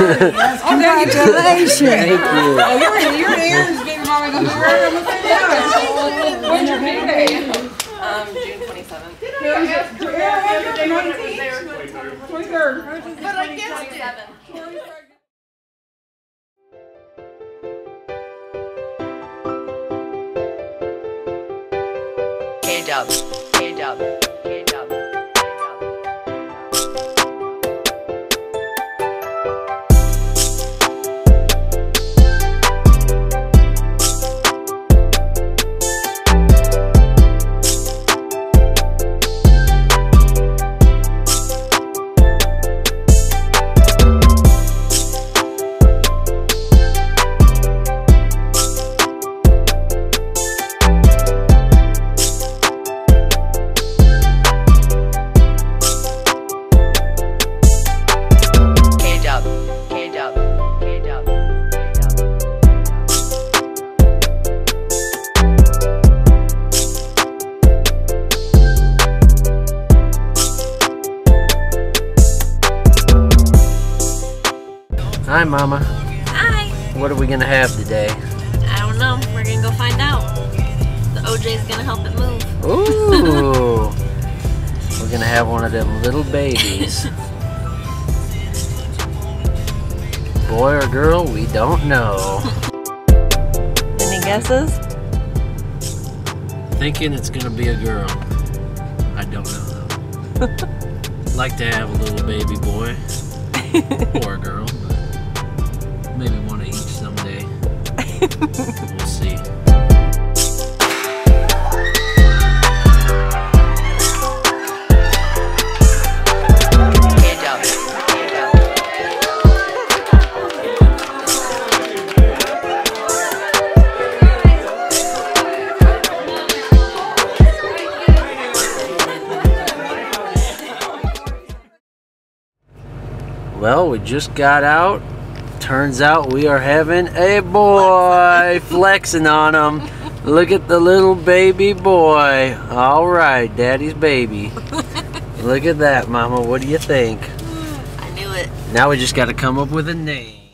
Yes, congratulations. Thank you. Oh, you're, you're Aaron's baby mama. Gonna be right on the same. When's your big day? Um, June 27th. Twenty-third. But I guessed it. K-dub. K-dub. K-dub. K-dub. Hi, Mama. Hi. What are we gonna have today? I don't know. We're gonna go find out. The OJ's gonna help it move. Ooh. We're gonna have one of them little babies. Boy or girl, we don't know. Any guesses? Thinking it's gonna be a girl. I don't know though. like to have a little baby boy or a girl, we'll see. Well, we just got out. Turns out we are having a boy flexing on him. Look at the little baby boy. All right, daddy's baby. Look at that, mama. What do you think? I knew it. Now we just got to come up with a name.